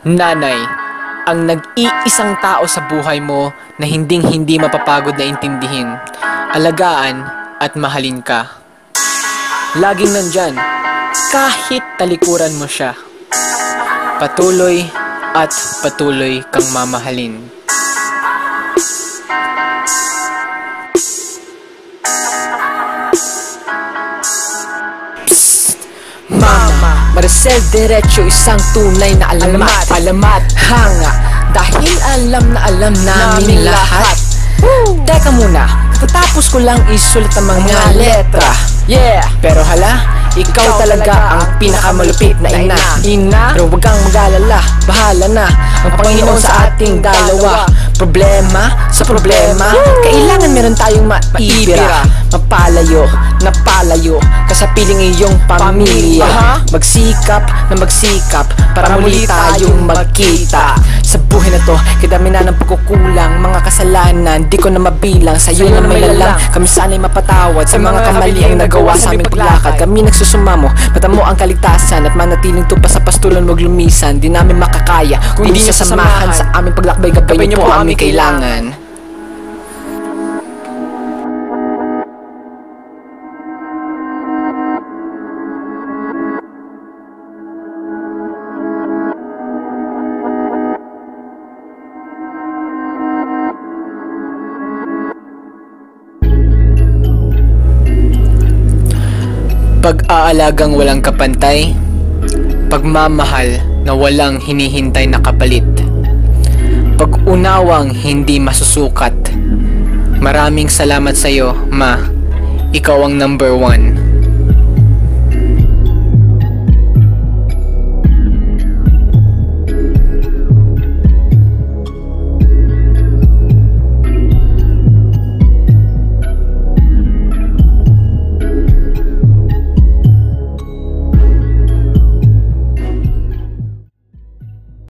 Nanay, ang nag-iisang tao sa buhay mo na hinding hindi mapapagod na intindihin, alagaan at mahalin ka. Laging nandyan, kahit talikuran mo siya. Patuloy at patuloy kang mamahalin. Maricel Derecho isang tunay na alamat. Alamat. Hanga. Dahil alam na alam namin lahat. Teka muna. Tatapos ko lang isulat ang mga letra. Yeah. Pero hala ikaw talaga ang pinakamalupit na ina. Ina. Pero wag kang mag-alala. Bahala na. Ang Panginoon sa ating dalawa. Problema sa problema. Kailangan meron tayong maibira. Mapalayo Napalayo Kasapiling iyong pamilya. Magsikap na magsikap Para muli tayong magkita. Sa buhay na to Kadami na ng pagkukulang Mga kasalanan. Di ko na mabilang Sa'yo na may lalang. Kami sana'y mapatawad Sa mga kamali ang nagawa sa aming paglakad. Kami nagsusumamo Mata mo. Ang kaligtasan At manatiling tupa sa pastulan Huwag lumisan. Di namin makakaya Kung hindi sa samahan Sa aming paglakbay Gabay niyo po aming kailangan Pag-aalagang walang kapantay, pagmamahal na walang hinihintay na kapalit, pag-unawang hindi masusukat. Maraming salamat sa iyo, Ma. Ikaw ang number one.